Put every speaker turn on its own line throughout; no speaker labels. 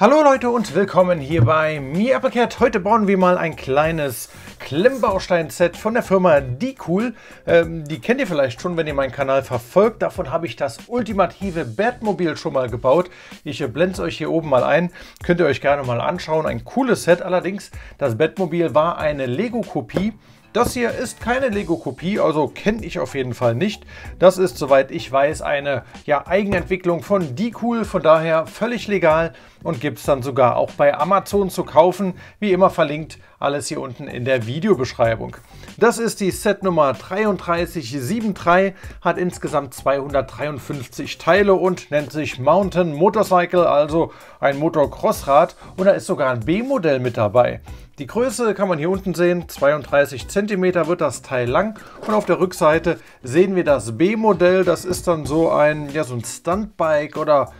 Hallo Leute und willkommen hier bei mir Applecat. Heute bauen wir mal ein kleines Klemmbaustein-Set von der Firma D-Cool. Ähm, die kennt ihr vielleicht schon, wenn ihr meinen Kanal verfolgt. Davon habe ich das ultimative Batmobil schon mal gebaut. Ich äh, blende es euch hier oben mal ein. Könnt ihr euch gerne mal anschauen. Ein cooles Set allerdings. Das Batmobil war eine Lego-Kopie. Das hier ist keine Lego-Kopie, also kenne ich auf jeden Fall nicht. Das ist, soweit ich weiß, eine ja, Eigenentwicklung von D-Cool, von daher völlig legal und gibt es dann sogar auch bei Amazon zu kaufen. Wie immer verlinkt alles hier unten in der Videobeschreibung. Das ist die Set Nummer 3373, hat insgesamt 253 Teile und nennt sich Mountain Motorcycle, also ein Motocrossrad und da ist sogar ein B-Modell mit dabei. Die Größe kann man hier unten sehen, 32 cm wird das Teil lang. Und auf der Rückseite sehen wir das B-Modell, das ist dann so ein, ja, so ein Stuntbike oder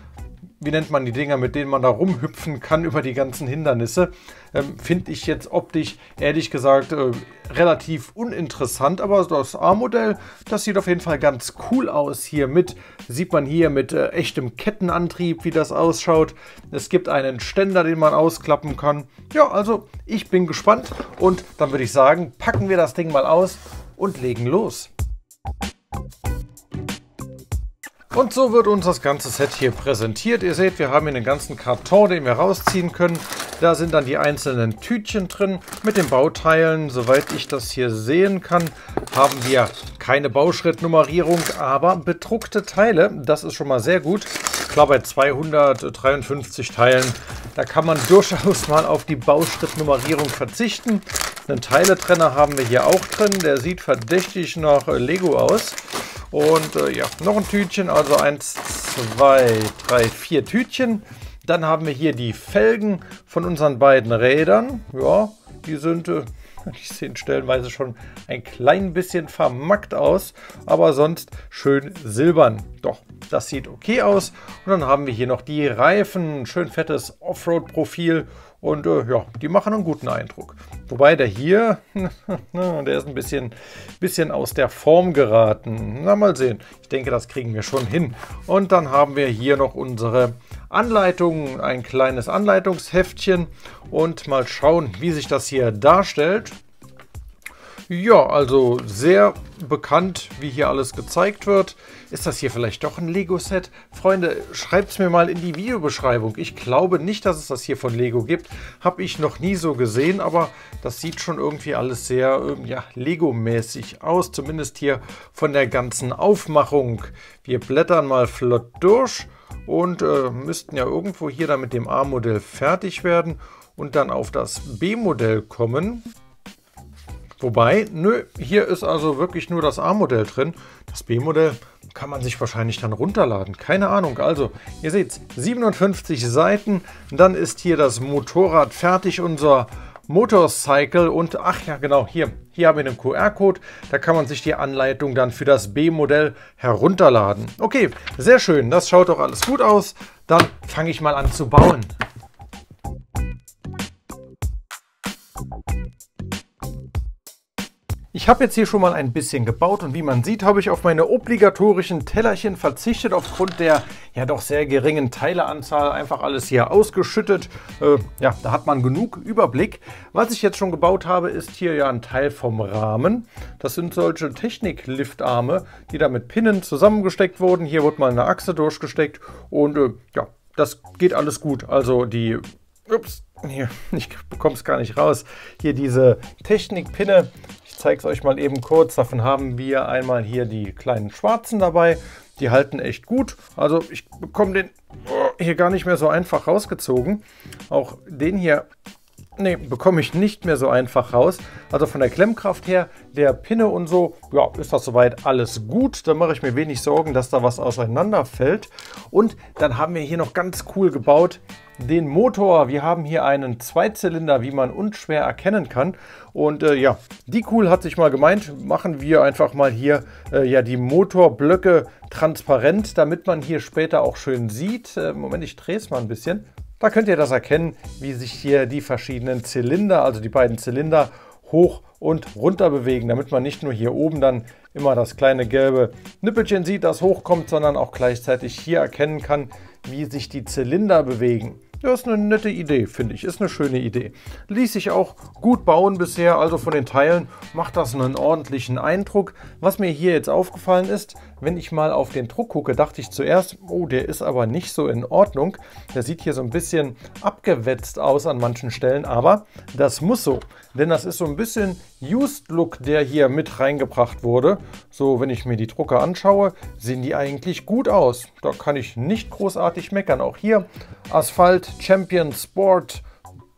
wie nennt man die Dinger, mit denen man da rumhüpfen kann über die ganzen Hindernisse. Ähm, Finde ich jetzt optisch ehrlich gesagt äh, relativ uninteressant, aber das A-Modell, das sieht auf jeden Fall ganz cool aus hier mit, sieht man hier mit äh, echtem Kettenantrieb, wie das ausschaut. Es gibt einen Ständer, den man ausklappen kann. Ja, also ich bin gespannt und dann würde ich sagen, packen wir das Ding mal aus und legen los. Und so wird uns das ganze Set hier präsentiert. Ihr seht, wir haben hier einen ganzen Karton, den wir rausziehen können. Da sind dann die einzelnen Tütchen drin mit den Bauteilen. Soweit ich das hier sehen kann, haben wir keine Bauschrittnummerierung, aber bedruckte Teile. Das ist schon mal sehr gut. Klar, bei 253 Teilen, da kann man durchaus mal auf die Bauschrittnummerierung verzichten. Einen Teiletrenner haben wir hier auch drin. Der sieht verdächtig nach Lego aus. Und äh, ja, noch ein Tütchen, also eins, zwei, drei, vier Tütchen. Dann haben wir hier die Felgen von unseren beiden Rädern. Ja, die sind, äh, die sehen stellenweise schon ein klein bisschen vermackt aus, aber sonst schön silbern. Doch, das sieht okay aus. Und dann haben wir hier noch die Reifen, schön fettes Offroad-Profil und äh, ja, die machen einen guten Eindruck. Wobei der hier, der ist ein bisschen, bisschen aus der Form geraten. Na, mal sehen. Ich denke, das kriegen wir schon hin. Und dann haben wir hier noch unsere Anleitung, ein kleines Anleitungsheftchen. Und mal schauen, wie sich das hier darstellt. Ja, also sehr bekannt, wie hier alles gezeigt wird. Ist das hier vielleicht doch ein Lego-Set? Freunde, schreibt es mir mal in die Videobeschreibung. Ich glaube nicht, dass es das hier von Lego gibt. Habe ich noch nie so gesehen, aber das sieht schon irgendwie alles sehr ähm, ja, Lego-mäßig aus. Zumindest hier von der ganzen Aufmachung. Wir blättern mal flott durch und äh, müssten ja irgendwo hier dann mit dem A-Modell fertig werden und dann auf das B-Modell kommen. Wobei, nö, hier ist also wirklich nur das A-Modell drin. Das B-Modell kann man sich wahrscheinlich dann runterladen. Keine Ahnung. Also, ihr seht 57 Seiten. Dann ist hier das Motorrad fertig, unser Motorcycle. Und ach ja, genau, hier, hier haben wir den QR-Code. Da kann man sich die Anleitung dann für das B-Modell herunterladen. Okay, sehr schön. Das schaut doch alles gut aus. Dann fange ich mal an zu bauen. Ich habe jetzt hier schon mal ein bisschen gebaut und wie man sieht, habe ich auf meine obligatorischen Tellerchen verzichtet aufgrund der ja doch sehr geringen Teileanzahl. Einfach alles hier ausgeschüttet. Äh, ja, da hat man genug Überblick. Was ich jetzt schon gebaut habe, ist hier ja ein Teil vom Rahmen. Das sind solche Technik-Liftarme, die da mit Pinnen zusammengesteckt wurden. Hier wurde mal eine Achse durchgesteckt und äh, ja, das geht alles gut. Also die Ups, hier, ich bekomme es gar nicht raus. Hier diese Technikpinne, zeige es euch mal eben kurz. Davon haben wir einmal hier die kleinen schwarzen dabei. Die halten echt gut. Also ich bekomme den oh, hier gar nicht mehr so einfach rausgezogen. Auch den hier Nee, bekomme ich nicht mehr so einfach raus. Also von der Klemmkraft her, der Pinne und so, ja, ist das soweit alles gut. Da mache ich mir wenig Sorgen, dass da was auseinanderfällt. Und dann haben wir hier noch ganz cool gebaut den Motor. Wir haben hier einen Zweizylinder, wie man unschwer erkennen kann. Und äh, ja, die cool hat sich mal gemeint, machen wir einfach mal hier äh, ja die Motorblöcke transparent, damit man hier später auch schön sieht. Äh, Moment, ich drehe es mal ein bisschen. Da könnt ihr das erkennen, wie sich hier die verschiedenen Zylinder, also die beiden Zylinder, hoch und runter bewegen, damit man nicht nur hier oben dann immer das kleine gelbe Nippelchen sieht, das hochkommt, sondern auch gleichzeitig hier erkennen kann, wie sich die Zylinder bewegen. Das ist eine nette Idee, finde ich. Ist eine schöne Idee. Ließ sich auch gut bauen bisher, also von den Teilen macht das einen ordentlichen Eindruck. Was mir hier jetzt aufgefallen ist, wenn ich mal auf den Druck gucke, dachte ich zuerst, oh, der ist aber nicht so in Ordnung. Der sieht hier so ein bisschen abgewetzt aus an manchen Stellen, aber das muss so. Denn das ist so ein bisschen Used Look, der hier mit reingebracht wurde. So, wenn ich mir die Drucker anschaue, sehen die eigentlich gut aus. Da kann ich nicht großartig meckern. Auch hier Asphalt Champion Sport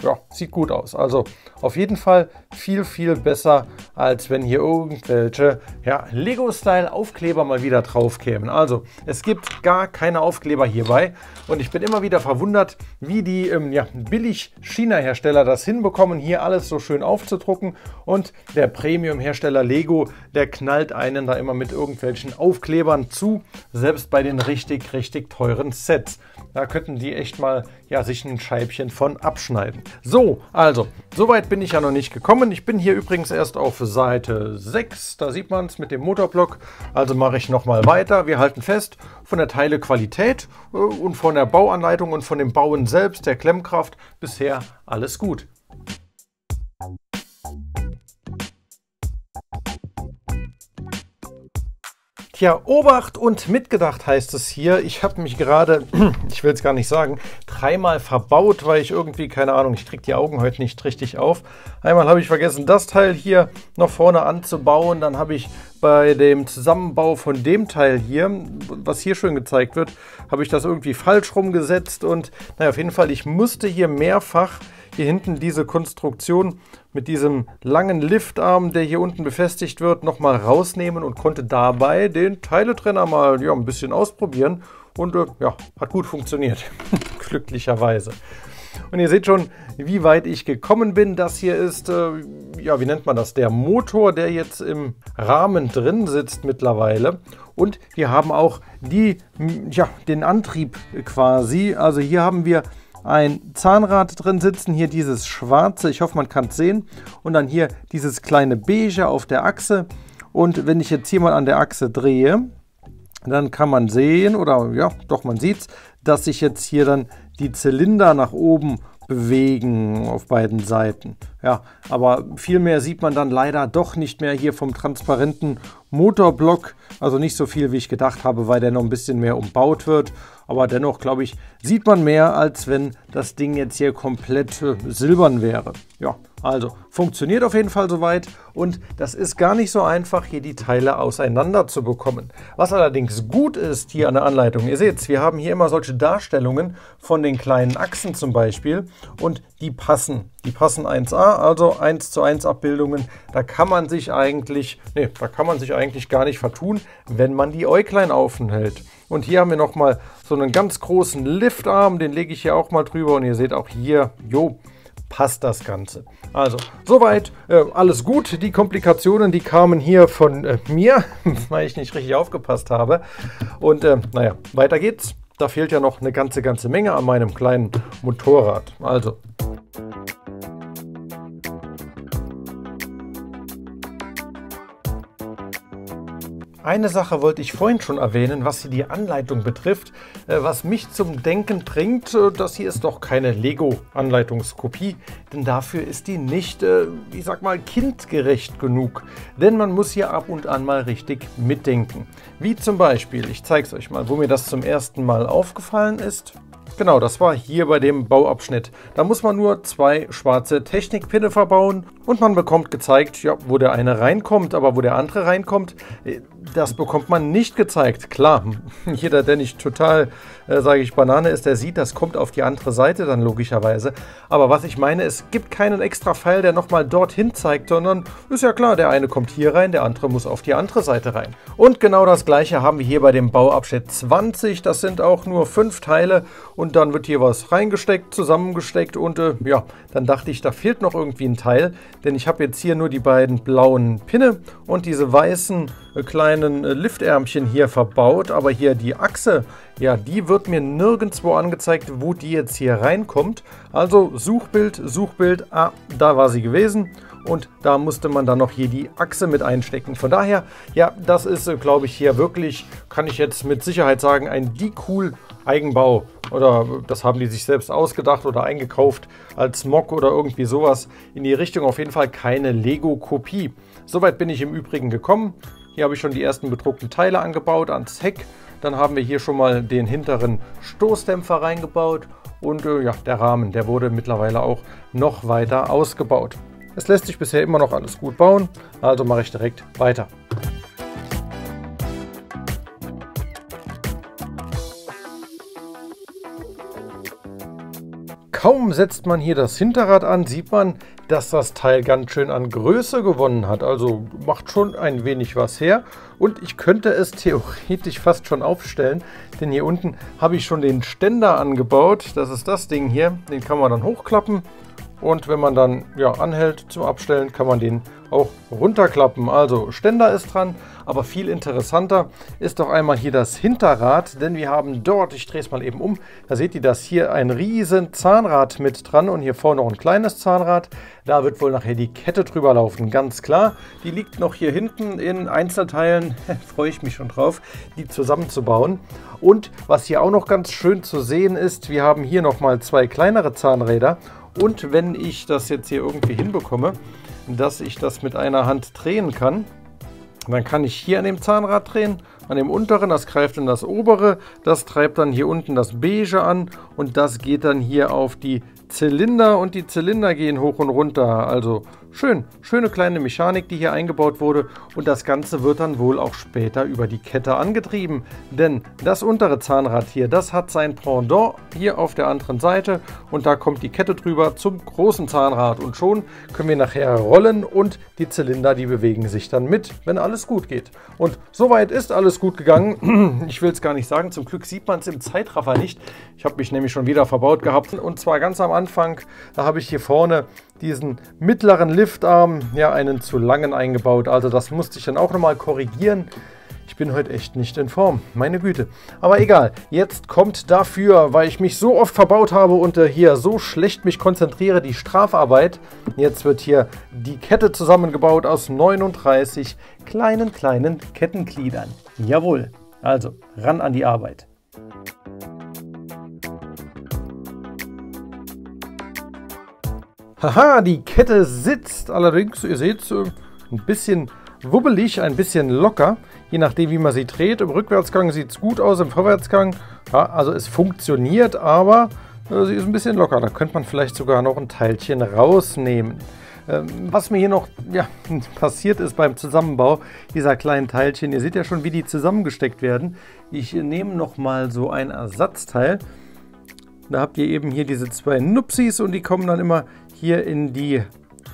ja, sieht gut aus. Also auf jeden Fall viel, viel besser, als wenn hier irgendwelche ja, Lego-Style-Aufkleber mal wieder drauf kämen. Also es gibt gar keine Aufkleber hierbei und ich bin immer wieder verwundert, wie die ähm, ja, Billig-China-Hersteller das hinbekommen, hier alles so schön aufzudrucken und der Premium-Hersteller Lego, der knallt einen da immer mit irgendwelchen Aufklebern zu, selbst bei den richtig, richtig teuren Sets. Da könnten die echt mal ja, sich ein Scheibchen von abschneiden. So, also, soweit bin ich ja noch nicht gekommen. Ich bin hier übrigens erst auf Seite 6. Da sieht man es mit dem Motorblock. Also mache ich nochmal weiter. Wir halten fest von der Teilequalität äh, und von der Bauanleitung und von dem Bauen selbst, der Klemmkraft, bisher alles gut. Tja, Obacht und mitgedacht heißt es hier. Ich habe mich gerade, ich will es gar nicht sagen, dreimal verbaut, weil ich irgendwie, keine Ahnung, ich kriege die Augen heute nicht richtig auf. Einmal habe ich vergessen, das Teil hier noch vorne anzubauen. Dann habe ich bei dem Zusammenbau von dem Teil hier, was hier schön gezeigt wird, habe ich das irgendwie falsch rumgesetzt. Und naja, auf jeden Fall, ich musste hier mehrfach hier hinten diese Konstruktion mit diesem langen Liftarm, der hier unten befestigt wird, nochmal rausnehmen und konnte dabei den Teiletrenner mal ja, ein bisschen ausprobieren. Und äh, ja, hat gut funktioniert. Glücklicherweise. Und ihr seht schon, wie weit ich gekommen bin. Das hier ist, äh, ja, wie nennt man das? Der Motor, der jetzt im Rahmen drin sitzt mittlerweile. Und wir haben auch die, ja, den Antrieb quasi. Also hier haben wir ein Zahnrad drin sitzen, hier dieses schwarze, ich hoffe man kann es sehen, und dann hier dieses kleine beige auf der Achse. Und wenn ich jetzt hier mal an der Achse drehe, dann kann man sehen, oder ja, doch man sieht es, dass sich jetzt hier dann die Zylinder nach oben bewegen auf beiden Seiten. Ja, aber viel mehr sieht man dann leider doch nicht mehr hier vom transparenten Motorblock. Also nicht so viel, wie ich gedacht habe, weil der noch ein bisschen mehr umbaut wird. Aber dennoch, glaube ich, sieht man mehr, als wenn das Ding jetzt hier komplett äh, silbern wäre. Ja, also funktioniert auf jeden Fall soweit und das ist gar nicht so einfach, hier die Teile auseinander zu bekommen. Was allerdings gut ist hier an der Anleitung, ihr seht, wir haben hier immer solche Darstellungen von den kleinen Achsen zum Beispiel und die passen. Die passen 1a, also 1 zu 1 Abbildungen. Da kann man sich eigentlich, nee, da kann man sich eigentlich gar nicht vertun, wenn man die Äuglein aufhält. Und hier haben wir nochmal so einen ganz großen Liftarm, den lege ich hier auch mal drüber und ihr seht auch hier, jo, passt das Ganze. Also, soweit äh, alles gut. Die Komplikationen, die kamen hier von äh, mir, weil ich nicht richtig aufgepasst habe. Und äh, naja, weiter geht's. Da fehlt ja noch eine ganze, ganze Menge an meinem kleinen Motorrad. Also, Eine Sache wollte ich vorhin schon erwähnen, was hier die Anleitung betrifft. Äh, was mich zum Denken bringt, äh, das hier ist doch keine Lego-Anleitungskopie, denn dafür ist die nicht, äh, ich sag mal, kindgerecht genug. Denn man muss hier ab und an mal richtig mitdenken. Wie zum Beispiel, ich zeige es euch mal, wo mir das zum ersten Mal aufgefallen ist. Genau, das war hier bei dem Bauabschnitt. Da muss man nur zwei schwarze Technikpinne verbauen und man bekommt gezeigt, ja, wo der eine reinkommt, aber wo der andere reinkommt, das bekommt man nicht gezeigt. Klar, jeder, der nicht total, äh, sage ich, Banane ist, der sieht, das kommt auf die andere Seite dann logischerweise. Aber was ich meine, es gibt keinen extra Pfeil, der nochmal dorthin zeigt, sondern ist ja klar, der eine kommt hier rein, der andere muss auf die andere Seite rein. Und genau das gleiche haben wir hier bei dem Bauabschnitt 20. Das sind auch nur fünf Teile und dann wird hier was reingesteckt, zusammengesteckt und äh, ja, dann dachte ich, da fehlt noch irgendwie ein Teil, denn ich habe jetzt hier nur die beiden blauen Pinne und diese weißen äh, kleinen äh, Liftärmchen hier verbaut, aber hier die Achse, ja, die wird mir nirgendwo angezeigt, wo die jetzt hier reinkommt. Also Suchbild, Suchbild, ah, da war sie gewesen und da musste man dann noch hier die Achse mit einstecken. Von daher, ja, das ist, äh, glaube ich, hier wirklich, kann ich jetzt mit Sicherheit sagen, ein Decool Eigenbau oder das haben die sich selbst ausgedacht oder eingekauft als Mock oder irgendwie sowas in die Richtung. Auf jeden Fall keine Lego-Kopie. Soweit bin ich im Übrigen gekommen. Hier habe ich schon die ersten bedruckten Teile angebaut ans Heck. Dann haben wir hier schon mal den hinteren Stoßdämpfer reingebaut und äh, ja, der Rahmen, der wurde mittlerweile auch noch weiter ausgebaut. Es lässt sich bisher immer noch alles gut bauen, also mache ich direkt weiter. Kaum setzt man hier das Hinterrad an, sieht man, dass das Teil ganz schön an Größe gewonnen hat. Also macht schon ein wenig was her. Und ich könnte es theoretisch fast schon aufstellen, denn hier unten habe ich schon den Ständer angebaut. Das ist das Ding hier. Den kann man dann hochklappen. Und wenn man dann ja, anhält zum Abstellen, kann man den auch runterklappen. Also Ständer ist dran, aber viel interessanter ist doch einmal hier das Hinterrad, denn wir haben dort, ich drehe es mal eben um, da seht ihr das hier ein riesen Zahnrad mit dran und hier vorne noch ein kleines Zahnrad. Da wird wohl nachher die Kette drüber laufen, ganz klar. Die liegt noch hier hinten in Einzelteilen, freue ich mich schon drauf, die zusammenzubauen. Und was hier auch noch ganz schön zu sehen ist, wir haben hier nochmal zwei kleinere Zahnräder und wenn ich das jetzt hier irgendwie hinbekomme, dass ich das mit einer Hand drehen kann. dann kann ich hier an dem Zahnrad drehen, an dem unteren, das greift in das obere, das treibt dann hier unten das beige an und das geht dann hier auf die Zylinder und die Zylinder gehen hoch und runter. Also schön, schöne kleine Mechanik, die hier eingebaut wurde und das Ganze wird dann wohl auch später über die Kette angetrieben. Denn das untere Zahnrad hier, das hat sein Pendant hier auf der anderen Seite und da kommt die Kette drüber zum großen Zahnrad und schon können wir nachher rollen und die Zylinder, die bewegen sich dann mit, wenn alles gut geht. Und soweit ist alles gut gegangen. Ich will es gar nicht sagen, zum Glück sieht man es im Zeitraffer nicht. Ich habe mich nämlich schon wieder verbaut gehabt und zwar ganz am Anfang, da habe ich hier vorne diesen mittleren Liftarm, ja einen zu langen eingebaut. Also das musste ich dann auch nochmal korrigieren. Ich bin heute echt nicht in Form, meine Güte. Aber egal, jetzt kommt dafür, weil ich mich so oft verbaut habe und äh, hier so schlecht mich konzentriere, die Strafarbeit. Jetzt wird hier die Kette zusammengebaut aus 39 kleinen, kleinen Kettengliedern. Jawohl, also ran an die Arbeit. Haha, die Kette sitzt allerdings, ihr seht, ein bisschen wubbelig, ein bisschen locker, je nachdem wie man sie dreht. Im Rückwärtsgang sieht es gut aus, im Vorwärtsgang, ja, also es funktioniert, aber äh, sie ist ein bisschen locker. Da könnte man vielleicht sogar noch ein Teilchen rausnehmen. Ähm, was mir hier noch ja, passiert ist beim Zusammenbau dieser kleinen Teilchen, ihr seht ja schon, wie die zusammengesteckt werden. Ich nehme noch mal so ein Ersatzteil. Da habt ihr eben hier diese zwei Nupsis und die kommen dann immer hier in die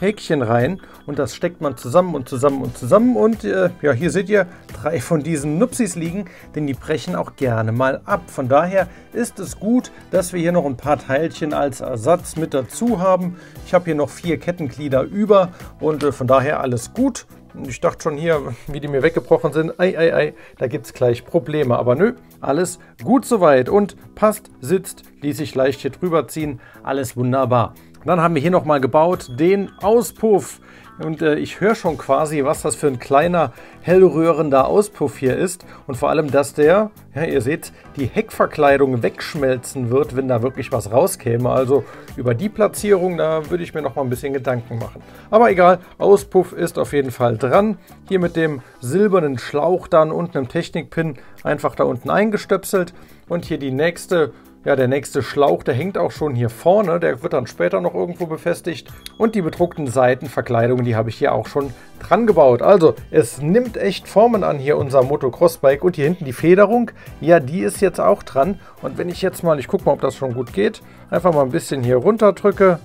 Häkchen rein und das steckt man zusammen und zusammen und zusammen und äh, ja, hier seht ihr drei von diesen Nupsis liegen, denn die brechen auch gerne mal ab. Von daher ist es gut, dass wir hier noch ein paar Teilchen als Ersatz mit dazu haben. Ich habe hier noch vier Kettenglieder über und äh, von daher alles gut. Ich dachte schon hier, wie die mir weggebrochen sind, ei, ei, ei, da gibt es gleich Probleme. Aber nö, alles gut soweit und passt, sitzt, ließ sich leicht hier drüber ziehen, alles wunderbar. Dann haben wir hier nochmal gebaut den Auspuff. Und äh, ich höre schon quasi, was das für ein kleiner, hellrührender Auspuff hier ist. Und vor allem, dass der, ja, ihr seht, die Heckverkleidung wegschmelzen wird, wenn da wirklich was rauskäme. Also über die Platzierung, da würde ich mir noch mal ein bisschen Gedanken machen. Aber egal, Auspuff ist auf jeden Fall dran. Hier mit dem silbernen Schlauch dann und einem Technikpin einfach da unten eingestöpselt. Und hier die nächste ja, der nächste Schlauch, der hängt auch schon hier vorne. Der wird dann später noch irgendwo befestigt. Und die bedruckten Seitenverkleidungen, die habe ich hier auch schon dran gebaut. Also, es nimmt echt Formen an hier unser Motocross-Bike. Und hier hinten die Federung, ja, die ist jetzt auch dran. Und wenn ich jetzt mal, ich gucke mal, ob das schon gut geht, einfach mal ein bisschen hier runter drücke.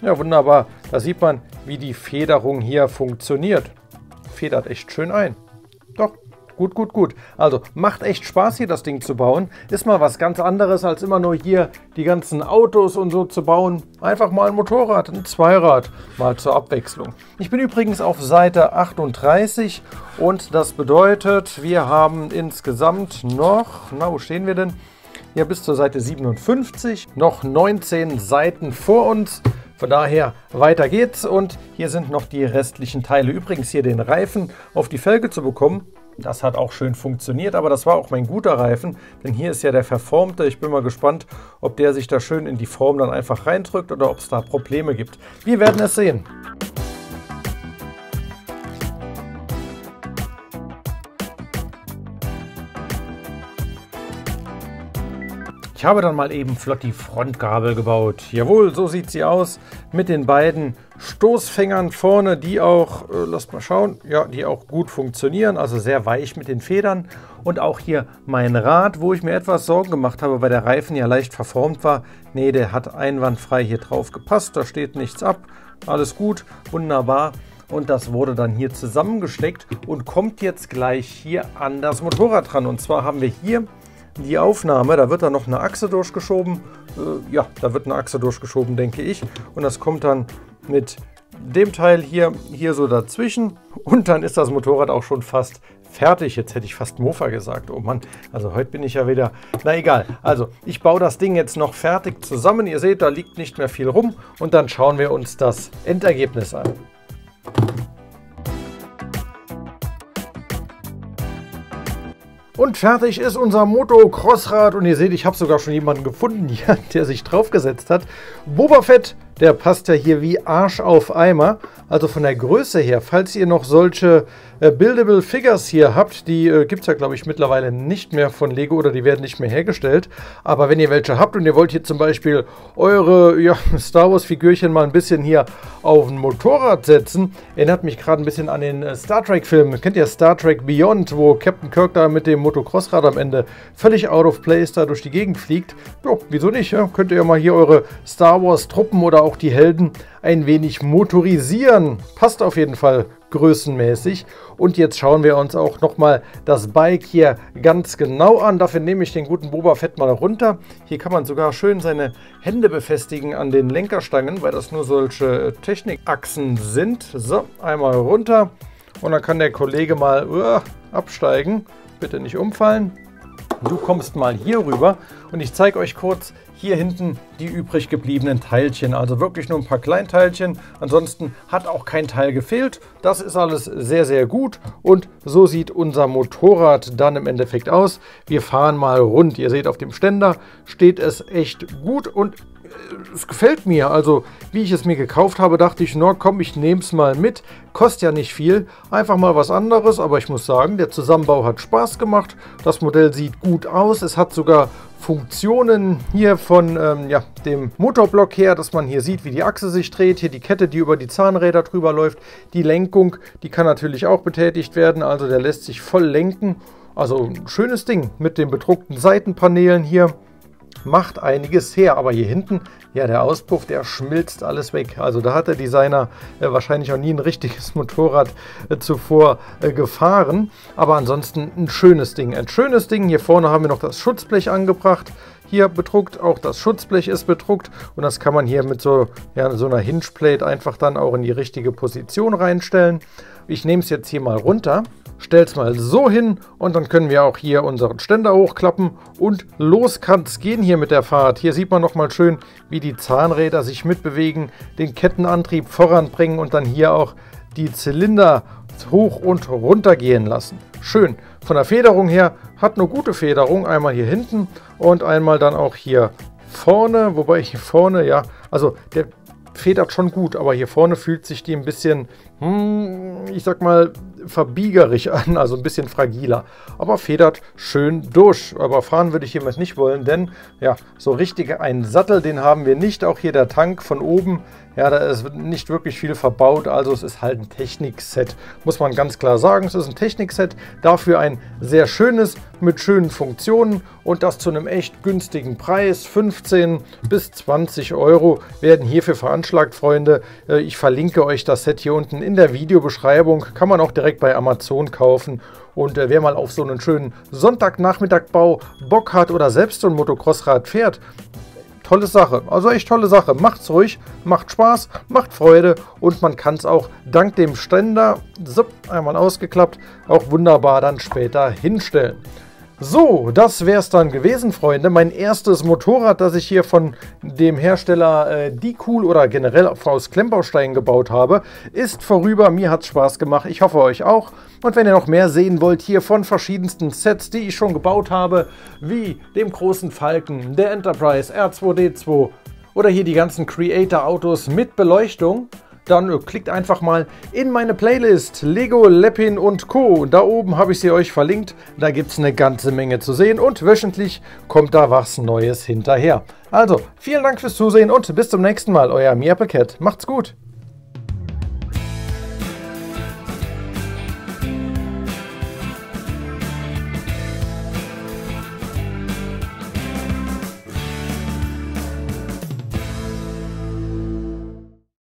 Ja, wunderbar. Da sieht man, wie die Federung hier funktioniert. Federt echt schön ein. Doch, Gut, gut, gut. Also macht echt Spaß hier das Ding zu bauen. Ist mal was ganz anderes als immer nur hier die ganzen Autos und so zu bauen. Einfach mal ein Motorrad, ein Zweirad, mal zur Abwechslung. Ich bin übrigens auf Seite 38 und das bedeutet, wir haben insgesamt noch, na wo stehen wir denn? Ja, bis zur Seite 57, noch 19 Seiten vor uns. Von daher weiter geht's und hier sind noch die restlichen Teile. Übrigens hier den Reifen auf die Felge zu bekommen, Das hat auch schön funktioniert, aber das war auch mein guter Reifen, denn hier ist ja der verformte. Ich bin mal gespannt, ob der sich da schön in die Form dann einfach reindrückt oder ob es da Probleme gibt. Wir werden es sehen. Ich habe dann mal eben flott die Frontgabel gebaut. Jawohl, so sieht sie aus. Mit den beiden Stoßfängern vorne, die auch, äh, lasst mal schauen, ja, die auch gut funktionieren. Also sehr weich mit den Federn. Und auch hier mein Rad, wo ich mir etwas Sorgen gemacht habe, weil der Reifen ja leicht verformt war. Nee, der hat einwandfrei hier drauf gepasst. Da steht nichts ab. Alles gut, wunderbar und das wurde dann hier zusammengesteckt und kommt jetzt gleich hier an das Motorrad dran. Und zwar haben wir hier die Aufnahme, da wird dann noch eine Achse durchgeschoben. Äh, ja, da wird eine Achse durchgeschoben, denke ich. Und das kommt dann mit dem Teil hier, hier so dazwischen. Und dann ist das Motorrad auch schon fast fertig. Jetzt hätte ich fast Mofa gesagt. Oh Mann, also heute bin ich ja wieder... Na egal. Also, ich baue das Ding jetzt noch fertig zusammen. Ihr seht, da liegt nicht mehr viel rum. Und dann schauen wir uns das Endergebnis an. Und fertig ist unser Motocrossrad. Und ihr seht, ich habe sogar schon jemanden gefunden, hier, der sich draufgesetzt hat. Boba Fett, der passt ja hier wie Arsch auf Eimer. Also von der Größe her, falls ihr noch solche äh, Buildable Figures hier habt, die äh, gibt es ja glaube ich mittlerweile nicht mehr von Lego oder die werden nicht mehr hergestellt. Aber wenn ihr welche habt und ihr wollt hier zum Beispiel eure ja, Star Wars Figürchen mal ein bisschen hier auf ein Motorrad setzen, erinnert mich gerade ein bisschen an den äh, Star Trek Film. Kennt ihr Star Trek Beyond, wo Captain Kirk da mit dem Motocrossrad am Ende völlig out of place da durch die Gegend fliegt? Jo, wieso nicht? Ja? Könnt ihr mal hier eure Star Wars Truppen oder auch die Helden ein wenig motorisieren. Passt auf jeden Fall größenmäßig. Und jetzt schauen wir uns auch nochmal das Bike hier ganz genau an. Dafür nehme ich den guten Boba Fett mal runter. Hier kann man sogar schön seine Hände befestigen an den Lenkerstangen, weil das nur solche Technikachsen sind. So, einmal runter. Und dann kann der Kollege mal uh, absteigen. Bitte nicht umfallen. Du kommst mal hier rüber und ich zeige euch kurz hier hinten die übrig gebliebenen Teilchen. Also wirklich nur ein paar Kleinteilchen. Ansonsten hat auch kein Teil gefehlt. Das ist alles sehr, sehr gut. Und so sieht unser Motorrad dann im Endeffekt aus. Wir fahren mal rund. Ihr seht auf dem Ständer steht es echt gut und es gefällt mir. Also, wie ich es mir gekauft habe, dachte ich, na komm, ich nehme es mal mit. Kostet ja nicht viel. Einfach mal was anderes. Aber ich muss sagen, der Zusammenbau hat Spaß gemacht. Das Modell sieht gut aus. Es hat sogar Funktionen hier von ähm, ja, dem Motorblock her, dass man hier sieht, wie die Achse sich dreht. Hier die Kette, die über die Zahnräder drüber läuft. Die Lenkung, die kann natürlich auch betätigt werden. Also der lässt sich voll lenken. Also ein schönes Ding mit den bedruckten Seitenpanelen hier macht einiges her. Aber hier hinten, ja, der Auspuff, der schmilzt alles weg. Also da hat der Designer äh, wahrscheinlich auch nie ein richtiges Motorrad äh, zuvor äh, gefahren. Aber ansonsten ein schönes Ding. Ein schönes Ding. Hier vorne haben wir noch das Schutzblech angebracht. Hier bedruckt, auch das Schutzblech ist bedruckt und das kann man hier mit so, ja, so einer Hingeplate einfach dann auch in die richtige Position reinstellen. Ich nehme es jetzt hier mal runter stell's mal so hin und dann können wir auch hier unseren Ständer hochklappen und los kann's gehen hier mit der Fahrt. Hier sieht man nochmal schön, wie die Zahnräder sich mitbewegen, den Kettenantrieb voranbringen und dann hier auch die Zylinder hoch und runter gehen lassen. Schön. Von der Federung her hat eine gute Federung. Einmal hier hinten und einmal dann auch hier vorne. Wobei hier vorne, ja, also der federt schon gut, aber hier vorne fühlt sich die ein bisschen, hm, ich sag mal, verbiegerig an, also ein bisschen fragiler. Aber federt schön durch. Aber fahren würde ich hiermit nicht wollen, denn ja, so richtig einen Sattel, den haben wir nicht. Auch hier der Tank von oben, ja, da ist nicht wirklich viel verbaut. Also es ist halt ein Technikset, muss man ganz klar sagen. Es ist ein Technikset, dafür ein sehr schönes, mit schönen Funktionen und das zu einem echt günstigen Preis. 15 bis 20 Euro werden hierfür veranschlagt, Freunde. Äh, ich verlinke euch das Set hier unten in der Videobeschreibung. Kann man auch direkt bei Amazon kaufen. Und äh, wer mal auf so einen schönen Sonntagnachmittagbau Bock hat oder selbst so ein Motocrossrad fährt, tolle Sache. Also echt tolle Sache. Macht's ruhig, macht Spaß, macht Freude und man kann es auch dank dem Ständer, so, einmal ausgeklappt, auch wunderbar dann später hinstellen. So, das wäre es dann gewesen, Freunde. Mein erstes Motorrad, das ich hier von dem Hersteller äh, Die Cool oder generell aus Klemmbaustein gebaut habe, ist vorüber. Mir hat Spaß gemacht. Ich hoffe euch auch. Und wenn ihr noch mehr sehen wollt hier von verschiedensten Sets, die ich schon gebaut habe, wie dem großen Falken, der Enterprise R2D2 oder hier die ganzen Creator-Autos mit Beleuchtung, dann äh, klickt einfach mal in meine Playlist Lego, Lepin und Co. Da oben habe ich sie euch verlinkt. Da gibt es eine ganze Menge zu sehen und wöchentlich kommt da was Neues hinterher. Also, vielen Dank fürs Zusehen und bis zum nächsten Mal, euer MiAppleCat. Macht's gut!